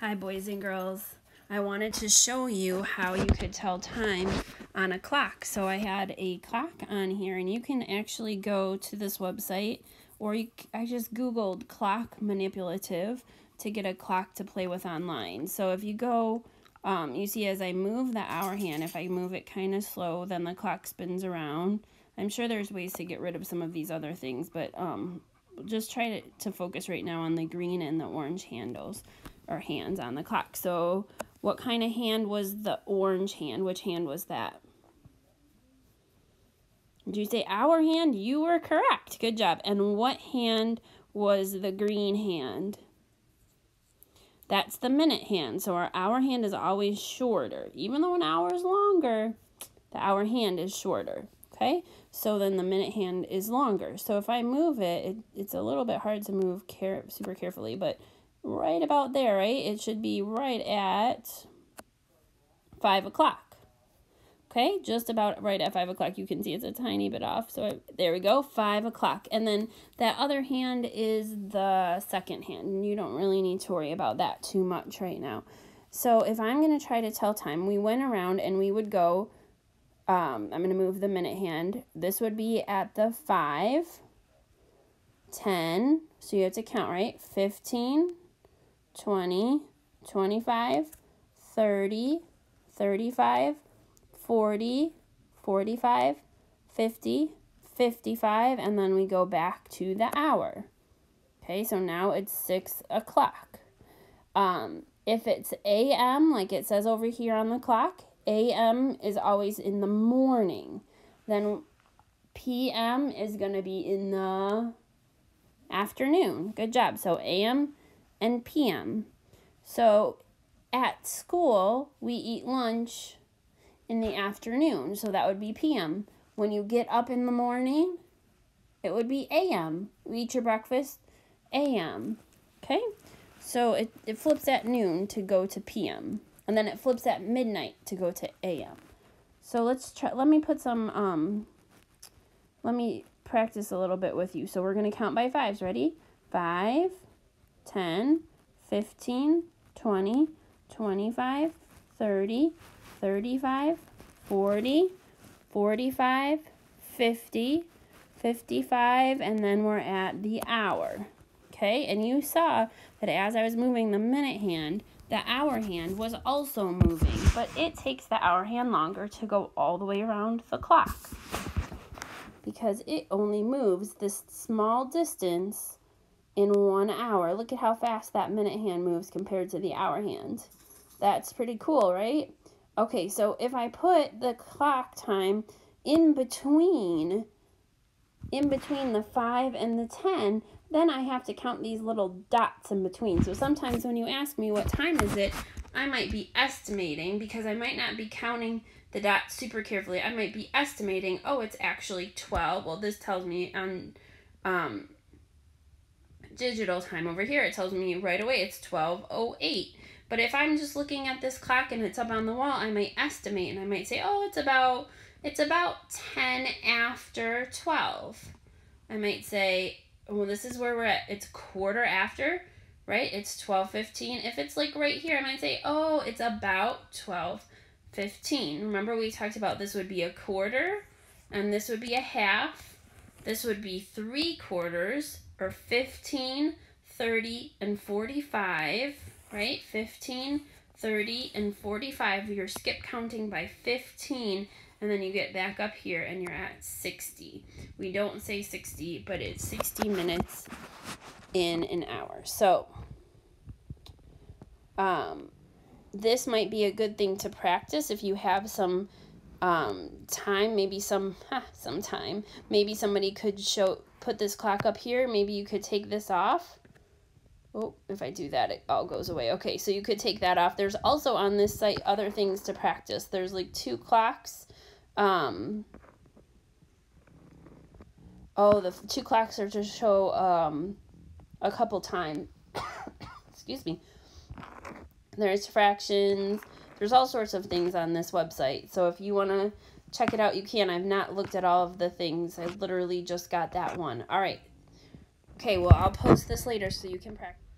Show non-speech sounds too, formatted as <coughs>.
Hi, boys and girls. I wanted to show you how you could tell time on a clock. So I had a clock on here, and you can actually go to this website, or you, I just Googled clock manipulative to get a clock to play with online. So if you go, um, you see as I move the hour hand, if I move it kind of slow, then the clock spins around. I'm sure there's ways to get rid of some of these other things, but um, just try to, to focus right now on the green and the orange handles or hands on the clock. So what kind of hand was the orange hand? Which hand was that? Did you say hour hand? You were correct. Good job. And what hand was the green hand? That's the minute hand. So our hour hand is always shorter. Even though an hour is longer, the hour hand is shorter. Okay? So then the minute hand is longer. So if I move it, it it's a little bit hard to move care super carefully, but right about there, right? It should be right at 5 o'clock. Okay, just about right at 5 o'clock. You can see it's a tiny bit off. So I, there we go, 5 o'clock. And then that other hand is the second hand. And you don't really need to worry about that too much right now. So if I'm going to try to tell time, we went around and we would go, um, I'm going to move the minute hand. This would be at the 5, 10, so you have to count, right? 15, 20, 25, 30, 35, 40, 45, 50, 55, and then we go back to the hour. Okay, so now it's 6 o'clock. Um, if it's a.m., like it says over here on the clock, a.m. is always in the morning. Then p.m. is going to be in the afternoon. Good job. So a.m. and p.m. So at school, we eat lunch in the afternoon, so that would be p.m. When you get up in the morning, it would be a.m. You eat your breakfast a.m. Okay? So it, it flips at noon to go to p.m. And then it flips at midnight to go to a.m. So let's try, let me put some, um, let me practice a little bit with you. So we're going to count by fives. Ready? 5, 10, 15, 20, 25, 30, 35, 40, 45, 50, 55, and then we're at the hour. Okay, and you saw that as I was moving the minute hand, the hour hand was also moving, but it takes the hour hand longer to go all the way around the clock because it only moves this small distance in one hour. Look at how fast that minute hand moves compared to the hour hand. That's pretty cool, right? Okay, so if I put the clock time in between in between the 5 and the 10, then I have to count these little dots in between. So sometimes when you ask me what time is it, I might be estimating because I might not be counting the dots super carefully. I might be estimating, oh, it's actually 12. Well, this tells me on um, digital time over here, it tells me right away it's 12.08. But if I'm just looking at this clock and it's up on the wall, I might estimate and I might say, oh, it's about it's about 10 after 12. I might say, well, this is where we're at. It's quarter after, right? It's 12:15. If it's like right here, I might say, oh, it's about 12:15. Remember we talked about this would be a quarter and this would be a half. This would be 3 quarters or 15, 30, and 45 right? 15, 30, and 45. You're skip counting by 15, and then you get back up here and you're at 60. We don't say 60, but it's 60 minutes in an hour. So, um, this might be a good thing to practice if you have some um, time, maybe some, <laughs> huh, some time. Maybe somebody could show, put this clock up here. Maybe you could take this off Oh, if I do that, it all goes away. Okay, so you could take that off. There's also on this site other things to practice. There's like two clocks. Um, oh, the two clocks are to show um, a couple time. <coughs> Excuse me. There's fractions. There's all sorts of things on this website. So if you want to check it out, you can. I've not looked at all of the things. I literally just got that one. All right. Okay, well, I'll post this later so you can practice.